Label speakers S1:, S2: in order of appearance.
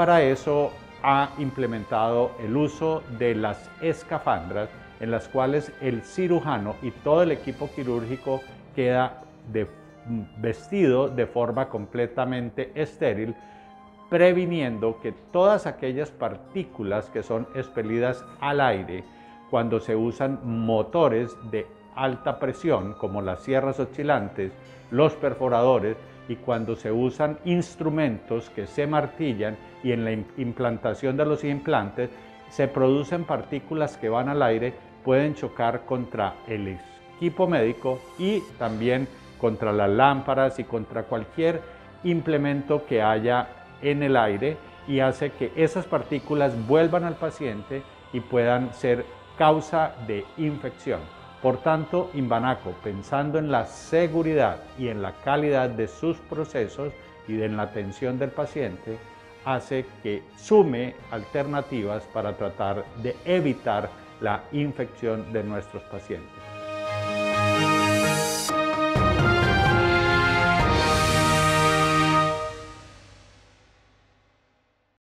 S1: para eso ha implementado el uso de las escafandras en las cuales el cirujano y todo el equipo quirúrgico queda vestido de forma completamente estéril, previniendo que todas aquellas partículas que son expelidas al aire cuando se usan motores de alta presión como las sierras oscilantes, los perforadores y cuando se usan instrumentos que se martillan y en la implantación de los implantes se producen partículas que van al aire, pueden chocar contra el equipo médico y también contra las lámparas y contra cualquier implemento que haya en el aire y hace que esas partículas vuelvan al paciente y puedan ser causa de infección. Por tanto, Imbanaco, pensando en la seguridad y en la calidad de sus procesos y en la atención del paciente, hace que sume alternativas para tratar de evitar la infección de nuestros pacientes.